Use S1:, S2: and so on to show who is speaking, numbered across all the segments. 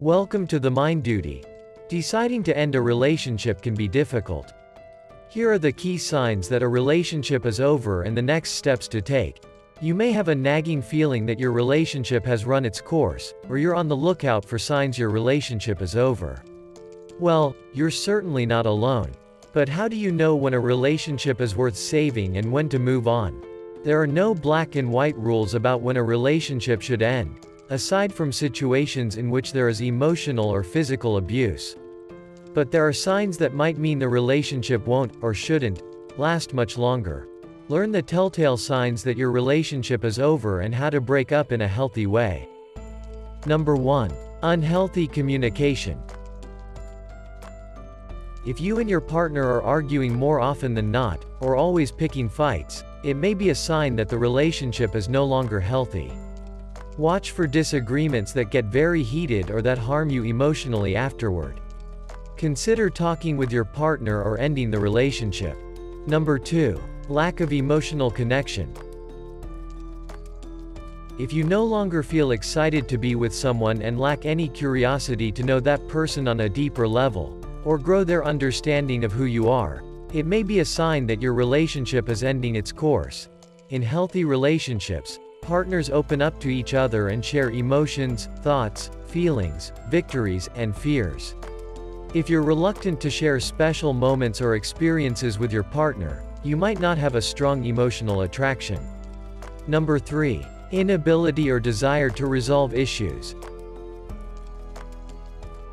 S1: Welcome to the Mind Duty. Deciding to end a relationship can be difficult. Here are the key signs that a relationship is over and the next steps to take. You may have a nagging feeling that your relationship has run its course, or you're on the lookout for signs your relationship is over. Well, you're certainly not alone. But how do you know when a relationship is worth saving and when to move on? There are no black and white rules about when a relationship should end, aside from situations in which there is emotional or physical abuse. But there are signs that might mean the relationship won't, or shouldn't, last much longer. Learn the telltale signs that your relationship is over and how to break up in a healthy way. Number 1. Unhealthy communication. If you and your partner are arguing more often than not, or always picking fights, it may be a sign that the relationship is no longer healthy. Watch for disagreements that get very heated or that harm you emotionally afterward. Consider talking with your partner or ending the relationship. Number 2. Lack of emotional connection. If you no longer feel excited to be with someone and lack any curiosity to know that person on a deeper level, or grow their understanding of who you are, it may be a sign that your relationship is ending its course. In healthy relationships, partners open up to each other and share emotions, thoughts, feelings, victories, and fears. If you're reluctant to share special moments or experiences with your partner, you might not have a strong emotional attraction. Number 3. Inability or desire to resolve issues.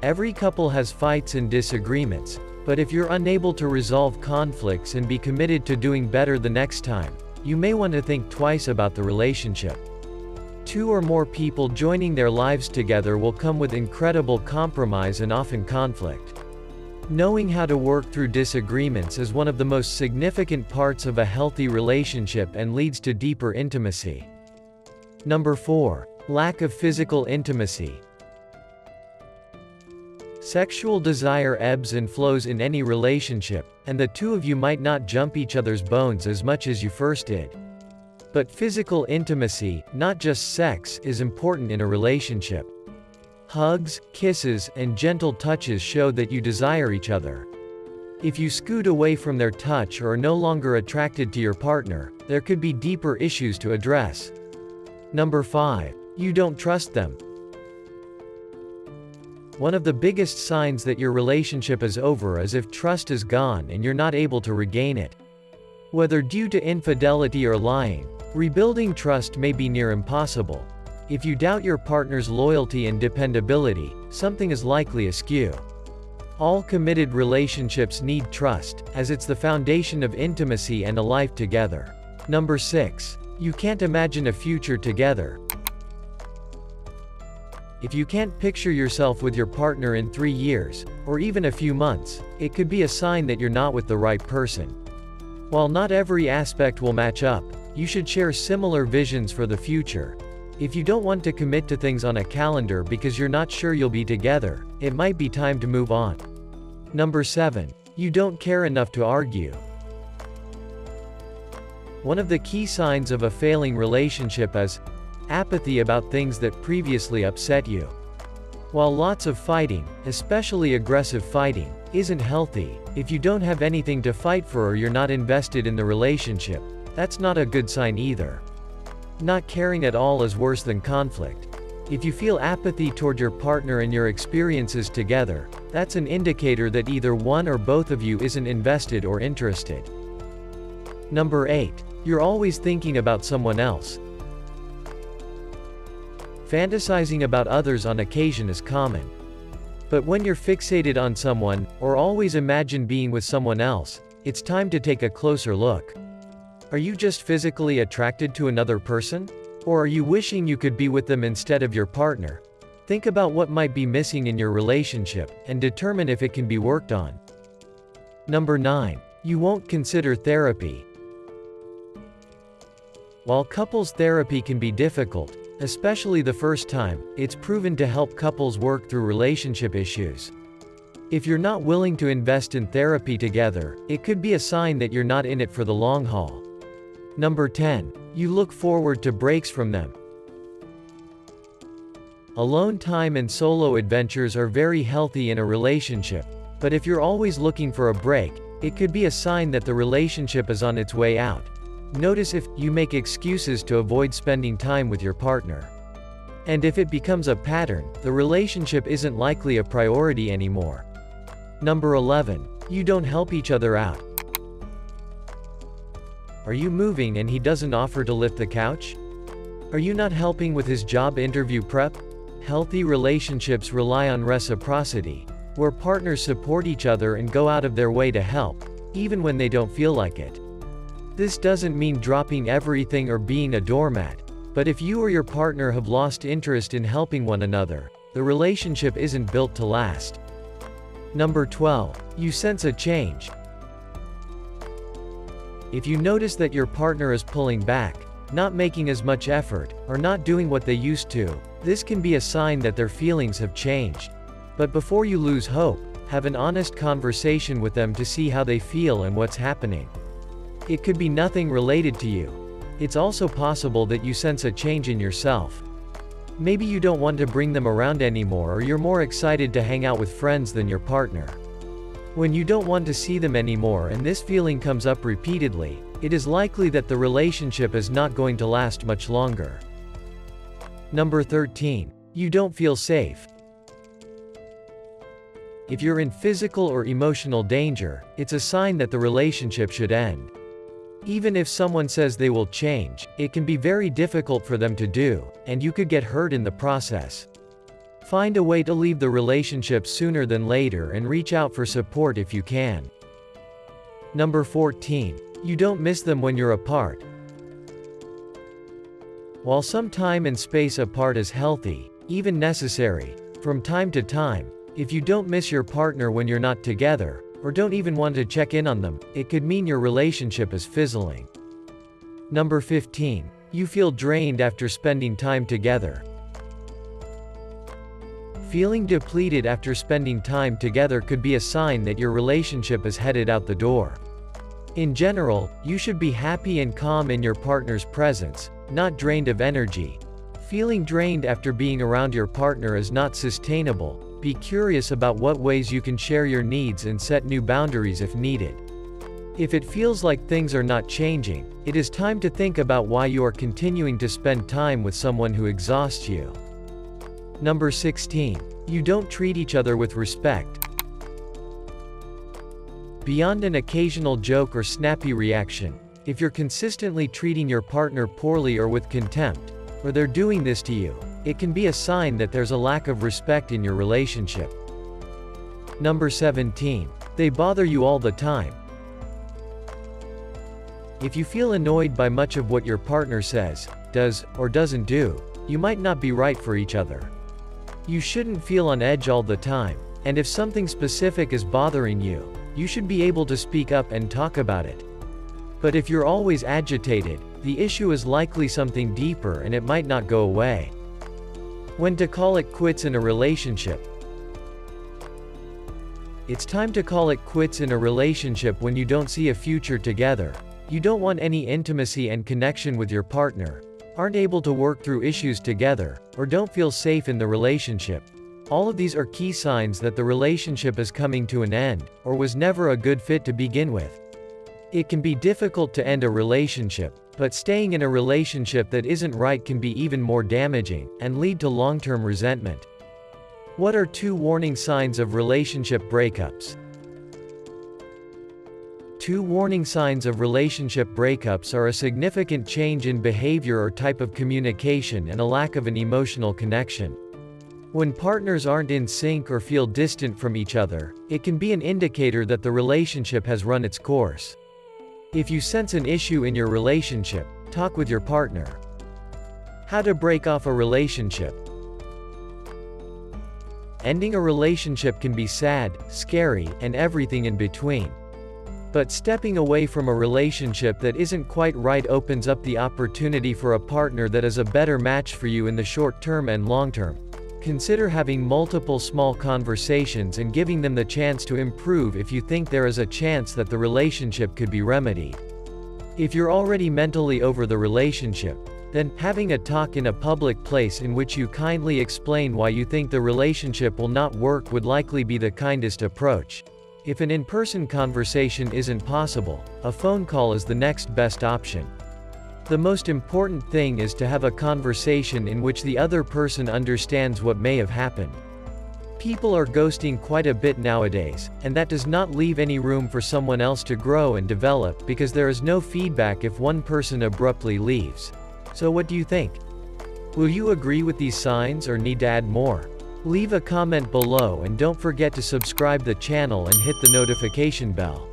S1: Every couple has fights and disagreements, but if you're unable to resolve conflicts and be committed to doing better the next time, you may want to think twice about the relationship. Two or more people joining their lives together will come with incredible compromise and often conflict. Knowing how to work through disagreements is one of the most significant parts of a healthy relationship and leads to deeper intimacy. Number 4. Lack of physical intimacy. Sexual desire ebbs and flows in any relationship, and the two of you might not jump each other's bones as much as you first did. But physical intimacy, not just sex, is important in a relationship. Hugs, kisses, and gentle touches show that you desire each other. If you scoot away from their touch or are no longer attracted to your partner, there could be deeper issues to address. Number 5. You don't trust them. One of the biggest signs that your relationship is over is if trust is gone and you're not able to regain it. Whether due to infidelity or lying, rebuilding trust may be near impossible. If you doubt your partner's loyalty and dependability, something is likely askew. All committed relationships need trust, as it's the foundation of intimacy and a life together. Number 6. You can't imagine a future together, if you can't picture yourself with your partner in three years, or even a few months, it could be a sign that you're not with the right person. While not every aspect will match up, you should share similar visions for the future. If you don't want to commit to things on a calendar because you're not sure you'll be together, it might be time to move on. Number 7. You don't care enough to argue. One of the key signs of a failing relationship is, apathy about things that previously upset you. While lots of fighting, especially aggressive fighting, isn't healthy, if you don't have anything to fight for or you're not invested in the relationship, that's not a good sign either. Not caring at all is worse than conflict. If you feel apathy toward your partner and your experiences together, that's an indicator that either one or both of you isn't invested or interested. Number 8. You're always thinking about someone else, Fantasizing about others on occasion is common. But when you're fixated on someone, or always imagine being with someone else, it's time to take a closer look. Are you just physically attracted to another person? Or are you wishing you could be with them instead of your partner? Think about what might be missing in your relationship, and determine if it can be worked on. Number 9. You won't consider therapy. While couples therapy can be difficult, Especially the first time, it's proven to help couples work through relationship issues. If you're not willing to invest in therapy together, it could be a sign that you're not in it for the long haul. Number 10. You look forward to breaks from them. Alone time and solo adventures are very healthy in a relationship, but if you're always looking for a break, it could be a sign that the relationship is on its way out. Notice if you make excuses to avoid spending time with your partner. And if it becomes a pattern, the relationship isn't likely a priority anymore. Number 11. You don't help each other out. Are you moving and he doesn't offer to lift the couch? Are you not helping with his job interview prep? Healthy relationships rely on reciprocity, where partners support each other and go out of their way to help, even when they don't feel like it. This doesn't mean dropping everything or being a doormat, but if you or your partner have lost interest in helping one another, the relationship isn't built to last. Number 12. You sense a change. If you notice that your partner is pulling back, not making as much effort, or not doing what they used to, this can be a sign that their feelings have changed. But before you lose hope, have an honest conversation with them to see how they feel and what's happening. It could be nothing related to you. It's also possible that you sense a change in yourself. Maybe you don't want to bring them around anymore or you're more excited to hang out with friends than your partner. When you don't want to see them anymore and this feeling comes up repeatedly, it is likely that the relationship is not going to last much longer. Number 13. You don't feel safe. If you're in physical or emotional danger, it's a sign that the relationship should end. Even if someone says they will change, it can be very difficult for them to do, and you could get hurt in the process. Find a way to leave the relationship sooner than later and reach out for support if you can. Number 14. You don't miss them when you're apart. While some time and space apart is healthy, even necessary, from time to time, if you don't miss your partner when you're not together, or don't even want to check in on them, it could mean your relationship is fizzling. Number 15. You feel drained after spending time together. Feeling depleted after spending time together could be a sign that your relationship is headed out the door. In general, you should be happy and calm in your partner's presence, not drained of energy. Feeling drained after being around your partner is not sustainable, be curious about what ways you can share your needs and set new boundaries if needed. If it feels like things are not changing, it is time to think about why you are continuing to spend time with someone who exhausts you. Number 16. You don't treat each other with respect. Beyond an occasional joke or snappy reaction, if you're consistently treating your partner poorly or with contempt, or they're doing this to you, it can be a sign that there's a lack of respect in your relationship. Number 17. They bother you all the time. If you feel annoyed by much of what your partner says, does, or doesn't do, you might not be right for each other. You shouldn't feel on edge all the time, and if something specific is bothering you, you should be able to speak up and talk about it. But if you're always agitated, the issue is likely something deeper and it might not go away. When to call it quits in a relationship. It's time to call it quits in a relationship when you don't see a future together. You don't want any intimacy and connection with your partner, aren't able to work through issues together, or don't feel safe in the relationship. All of these are key signs that the relationship is coming to an end, or was never a good fit to begin with. It can be difficult to end a relationship, but staying in a relationship that isn't right can be even more damaging, and lead to long-term resentment. What are two warning signs of relationship breakups? Two warning signs of relationship breakups are a significant change in behavior or type of communication and a lack of an emotional connection. When partners aren't in sync or feel distant from each other, it can be an indicator that the relationship has run its course. If you sense an issue in your relationship, talk with your partner. How to break off a relationship. Ending a relationship can be sad, scary, and everything in between. But stepping away from a relationship that isn't quite right opens up the opportunity for a partner that is a better match for you in the short term and long term. Consider having multiple small conversations and giving them the chance to improve if you think there is a chance that the relationship could be remedied. If you're already mentally over the relationship, Then, having a talk in a public place in which you kindly explain why you think the relationship will not work would likely be the kindest approach. If an in-person conversation isn't possible, a phone call is the next best option. The most important thing is to have a conversation in which the other person understands what may have happened. People are ghosting quite a bit nowadays, and that does not leave any room for someone else to grow and develop because there is no feedback if one person abruptly leaves. So what do you think? Will you agree with these signs or need to add more? Leave a comment below and don't forget to subscribe the channel and hit the notification bell.